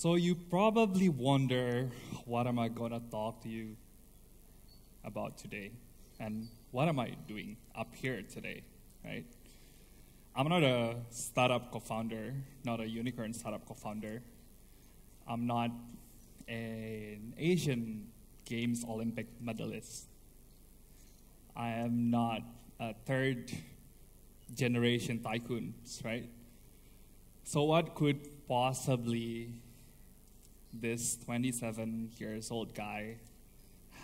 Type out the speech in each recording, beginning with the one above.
So you probably wonder, what am I going to talk to you about today? And what am I doing up here today, right? I'm not a startup co-founder, not a unicorn startup co-founder. I'm not an Asian Games Olympic medalist. I am not a third generation tycoons, right? So, what could possibly this 27 years old guy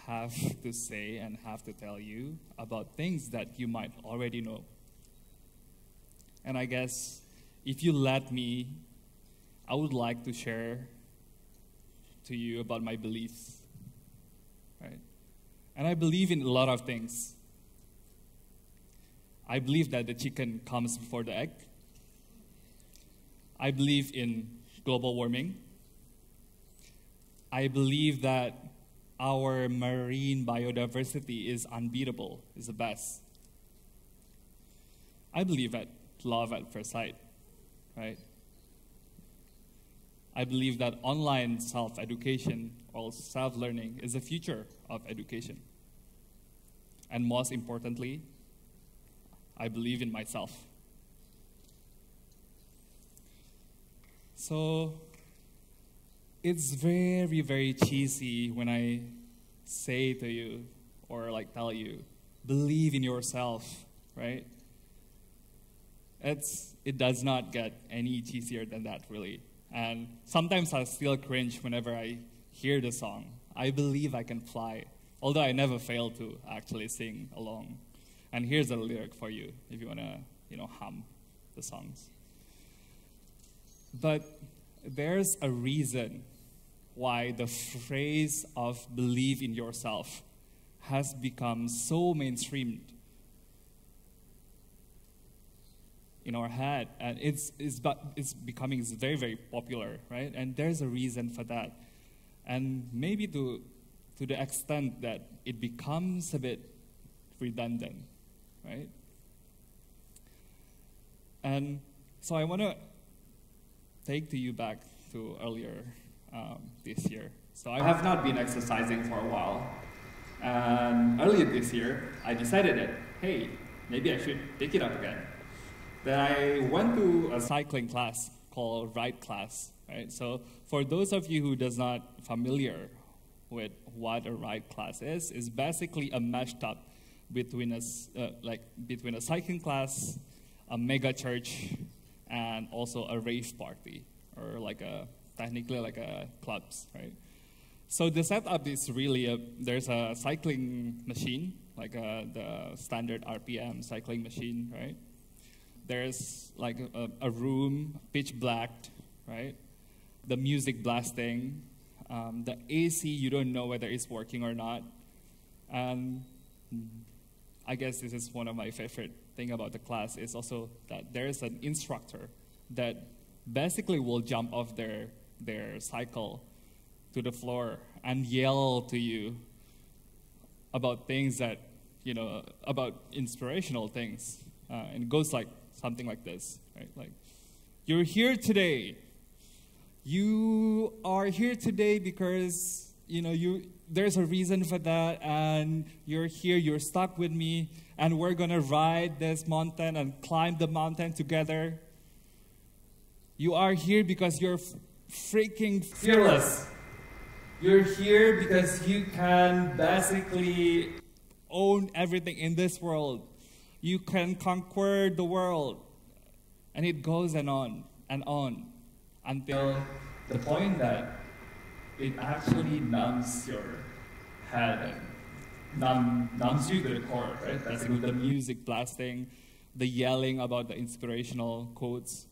have to say and have to tell you about things that you might already know? And I guess if you let me, I would like to share to you about my beliefs, right? And I believe in a lot of things. I believe that the chicken comes before the egg. I believe in global warming. I believe that our marine biodiversity is unbeatable, is the best. I believe that love at first sight, right? I believe that online self education or self learning is the future of education. And most importantly, I believe in myself. So it's very, very cheesy when I say to you or like tell you, believe in yourself, right? It's, it does not get any cheesier than that, really. And sometimes I still cringe whenever I hear the song. I believe I can fly, although I never fail to actually sing along. And here's a lyric for you if you want to, you know, hum the songs. But there's a reason why the phrase of believe in yourself has become so mainstreamed in our head. And it's, it's, it's becoming it's very very popular right? And there's a reason for that. And maybe to, to the extent that it becomes a bit redundant right? And so I want to take to you back to earlier um, this year. So I have not been exercising for a while. And earlier this year, I decided that, hey, maybe I should pick it up again. Then I went to a cycling class called Ride Class, right? So for those of you who does not familiar with what a ride class is, is basically a mashed up between a, uh, like between a cycling class, a mega church, and also a rave party, or like a technically like a clubs, right? So the setup is really a, there's a cycling machine, like a, the standard RPM cycling machine, right? There's like a, a room, pitch black, right? The music blasting, um, the AC you don't know whether it's working or not, and I guess this is one of my favorite thing about the class is also that there is an instructor that basically will jump off their their cycle to the floor and yell to you about things that you know about inspirational things uh, and it goes like something like this right like you're here today you are here today because you know you there's a reason for that, and you're here, you're stuck with me, and we're gonna ride this mountain and climb the mountain together. You are here because you're freaking fearless. You're here because you can basically own everything in this world. You can conquer the world. And it goes and on and on until the point that it actually numbs your head and numb, numbs you to the core, right? That's with the music blasting, the yelling about the inspirational quotes.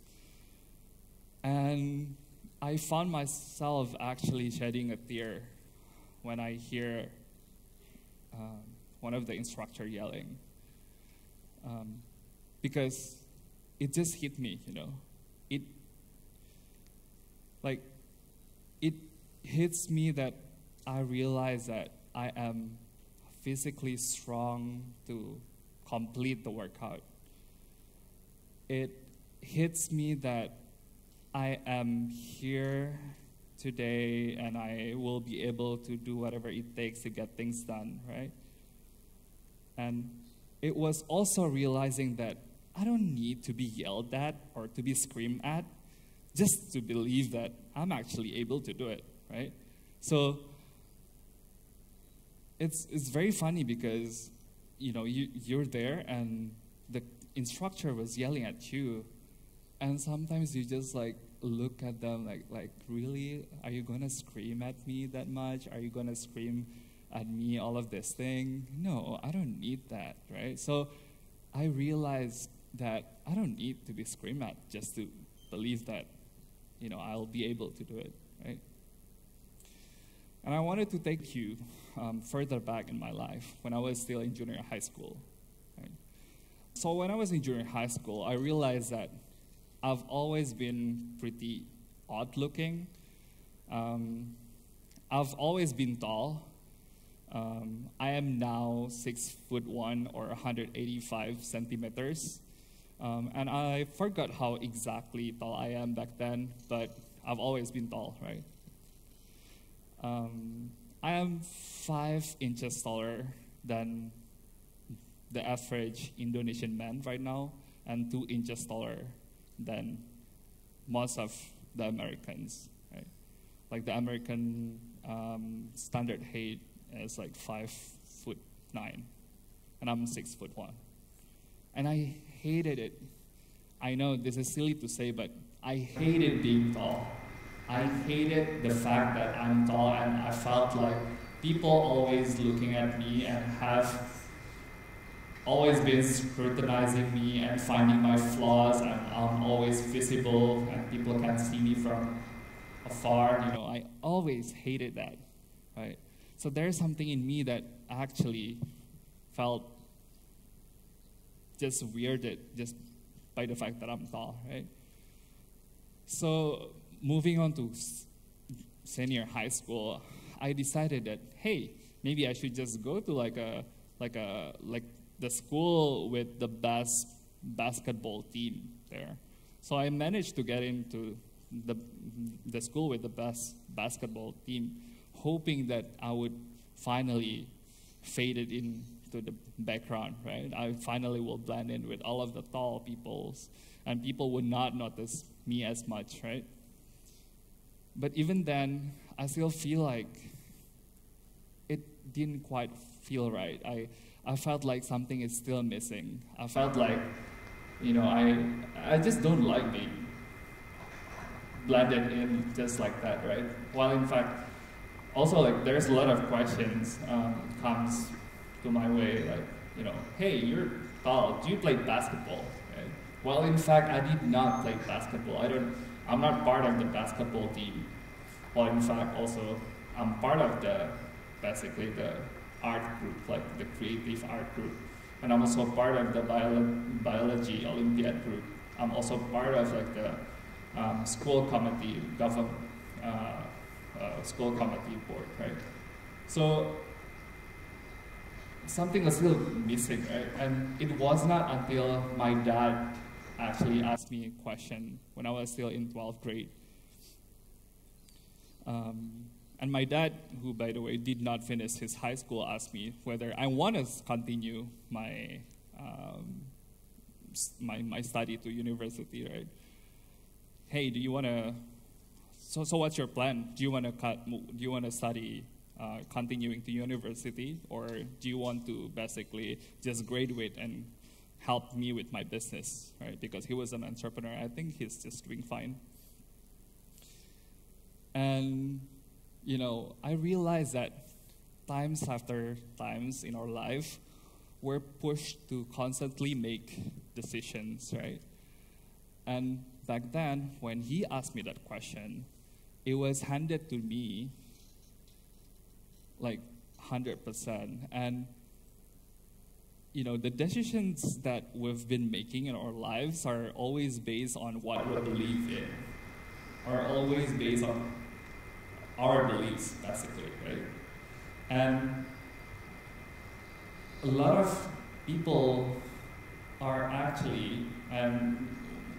And I found myself actually shedding a tear when I hear um, one of the instructor yelling. Um, because it just hit me, you know. It, like, it hits me that I realize that I am physically strong to complete the workout. It hits me that I am here today and I will be able to do whatever it takes to get things done, right? And it was also realizing that I don't need to be yelled at or to be screamed at just to believe that I'm actually able to do it, right? So it's, it's very funny because, you know, you, you're there and the instructor was yelling at you and sometimes you just like look at them like, like really? Are you gonna scream at me that much? Are you gonna scream at me all of this thing? No, I don't need that, right? So I realized that I don't need to be screamed at just to believe that, you know, I'll be able to do it, right? And I wanted to take you um, further back in my life when I was still in junior high school. Right? So when I was in junior high school, I realized that I've always been pretty odd looking. Um, I've always been tall. Um, I am now six foot one or 185 centimeters. Um, and I forgot how exactly tall I am back then, but I've always been tall, right? Um, I am five inches taller than the average Indonesian man right now, and two inches taller than most of the Americans. Right? Like the American um, standard height is like five foot nine, and I'm six foot one. And I hated it. I know this is silly to say, but I hated being tall. I hated the fact that I'm tall, and I felt like people always looking at me and have always been scrutinizing me and finding my flaws, and I'm always visible, and people can see me from afar. You know, I always hated that, right? So there's something in me that actually felt just weirded just by the fact that I'm tall, right? So moving on to senior high school, I decided that hey, maybe I should just go to like a like a like the school with the best basketball team there. So I managed to get into the the school with the best basketball team, hoping that I would finally fade it into the background, right? I finally will blend in with all of the tall peoples, and people would not notice me as much, right? But even then, I still feel like it didn't quite feel right. I, I felt like something is still missing. I felt like, you know, I, I just don't like being blended in just like that, right? While in fact, also like there's a lot of questions um, comes to my way, like, you know, hey, you're tall, do you play basketball? Right? Well, in fact, I did not play basketball. I don't, I'm not part of the basketball team. Well, in fact, also, I'm part of the, basically the art group, like the creative art group. And I'm also part of the bio biology Olympiad group. I'm also part of like the um, school committee, government, uh, uh, school committee board, right? So something was still missing, right? And it was not until my dad actually asked me a question when I was still in 12th grade. Um, and my dad, who by the way did not finish his high school, asked me whether I want to continue my, um, my, my study to university, right? Hey, do you want to, so, so what's your plan? Do you want to cut, do you want to study uh, continuing to university or do you want to basically just graduate and help me with my business, right? Because he was an entrepreneur. I think he's just doing fine. And, you know, I realized that times after times in our life, we're pushed to constantly make decisions, right? And back then, when he asked me that question, it was handed to me like 100%. And, you know, the decisions that we've been making in our lives are always based on what we believe in, are always based on our beliefs, basically, right? And a lot of people are actually, and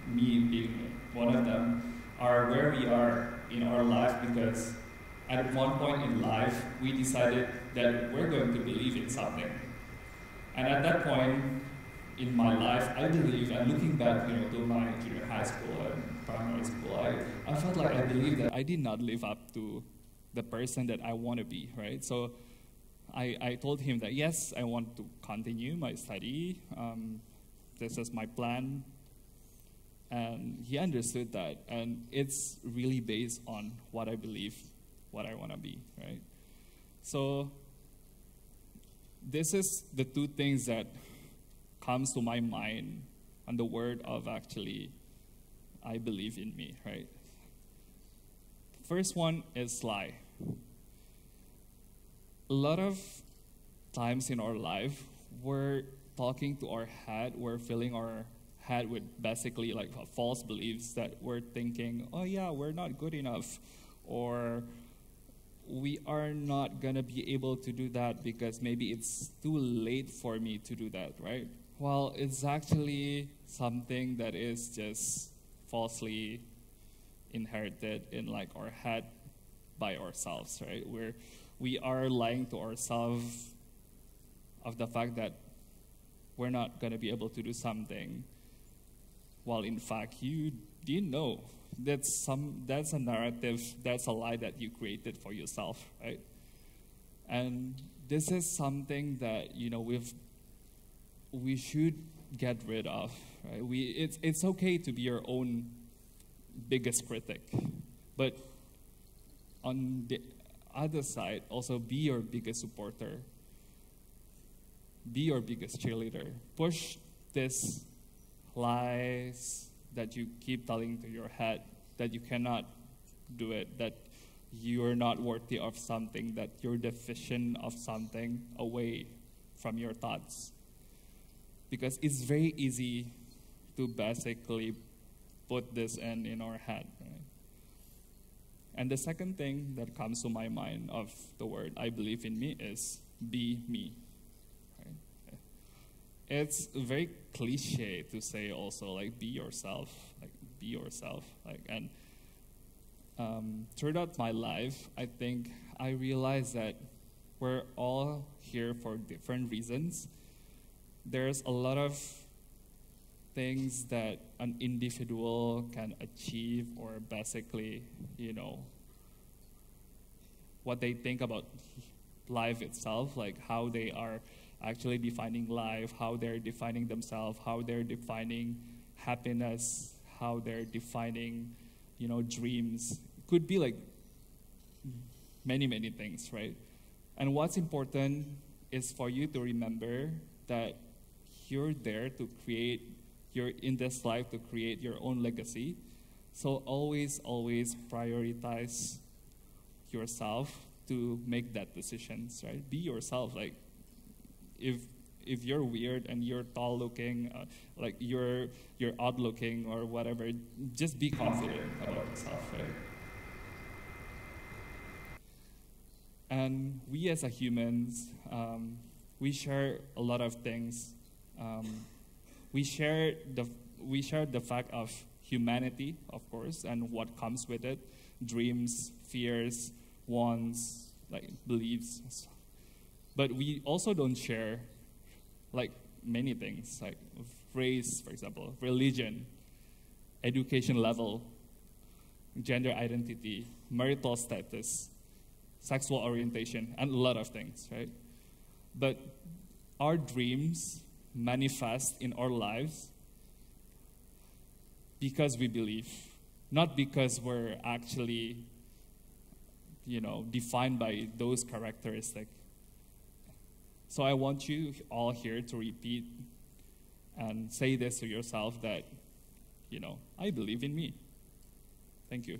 me being one of them, are where we are in our life because at one point in life we decided that we're going to believe in something. And at that point in my life, I believe, and looking back, you know, to my junior high school and primary school, I, I felt like I believed that I did not live up to the person that I want to be, right? So I, I told him that yes, I want to continue my study. Um, this is my plan. And he understood that. And it's really based on what I believe, what I want to be, right? So this is the two things that comes to my mind on the word of actually I believe in me, right? First one is lie. A lot of times in our life, we're talking to our head, we're filling our head with basically like false beliefs that we're thinking, oh yeah, we're not good enough, or we are not gonna be able to do that because maybe it's too late for me to do that, right? Well, it's actually something that is just falsely inherited in like our head by ourselves, right? We're, we are lying to ourselves of the fact that we're not going to be able to do something, while in fact you didn't know. That's, some, that's a narrative, that's a lie that you created for yourself, right? And this is something that, you know, we've, we should get rid of, right? We, it's, it's okay to be your own biggest critic, but on the other side, also be your biggest supporter. Be your biggest cheerleader. Push this lies that you keep telling to your head that you cannot do it, that you're not worthy of something, that you're deficient of something away from your thoughts. Because it's very easy to basically put this in in our head. Right? And the second thing that comes to my mind of the word I believe in me is be me. Right? It's very cliche to say also like be yourself, like be yourself, like and um, throughout my life, I think I realized that we're all here for different reasons. There's a lot of things that an individual can achieve or basically, you know, what they think about life itself, like how they are actually defining life, how they're defining themselves, how they're defining happiness, how they're defining, you know, dreams. It Could be like many, many things, right? And what's important is for you to remember that you're there to create you're in this life to create your own legacy. So always, always prioritize yourself to make that decisions, right? Be yourself. Like, if if you're weird and you're tall looking, uh, like you're you're odd looking or whatever, just be confident about yourself, right? And we as a humans, um, we share a lot of things. Um, we share the we share the fact of humanity, of course, and what comes with it, dreams, fears, wants, like beliefs. But we also don't share like many things, like race, for example, religion, education level, gender identity, marital status, sexual orientation, and a lot of things, right? But our dreams manifest in our lives because we believe, not because we're actually, you know, defined by those characteristics. So I want you all here to repeat and say this to yourself that, you know, I believe in me. Thank you.